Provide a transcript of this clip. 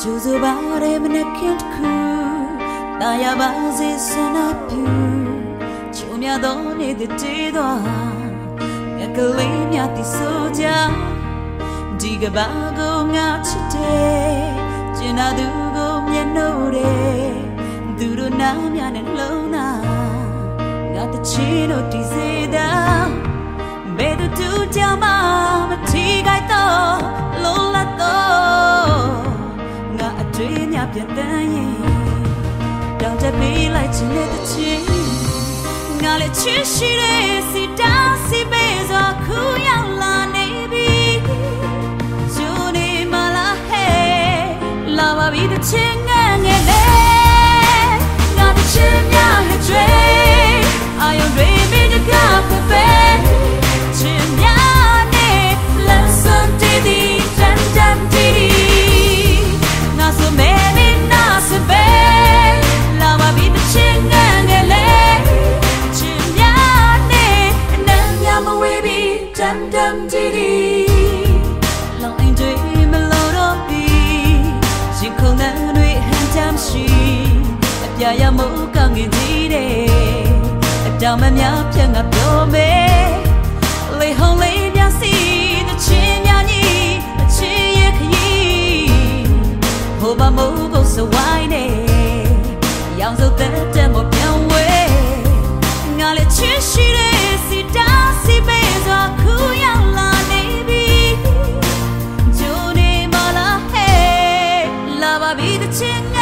ကျူစပါရမနခင်တခုတာယာပါစေစနာပြူချုံမြသောနေတဲ့တေးသွားငကလေးမြတ်တိဆိုကြဒီကဘာကိုငါချစ်တယ်ကျင်နာသူကိုမျက်နှိုးတယ် သူတို့နားများနဲ့လုံးနာငါတချီတို့ဒီစေတာဘယ်သူတူကြမှာမထီခိုက်တော့လုံးလာတော့ငါအတွေ့အမြပြန်တန်းရင်တောင်းတပေးလိုက်ခြင်းနဲ့တချီငါလည်းချစ်ရှိတဲ့စီတာစီပေး ရာရမဟုတ်ကောင်းငင်ကြီးတဲ့အတောင်မများဖြတ်ငါပြောမယ်လေဟုံးလေးပြစီတချင်းများကြီးအချင်းရဲ့ခရီးဟိုဘာမို့ကိုစဝိုင်းနေရောင်စုံတဲ့တမပြောင်းဝဲငါလည်းချစ်ရှိတဲ့စီတာစီပဲစွာခူရောက်လာနေပြီဂျူနေမလာဟဲလာပါပြီတချင်း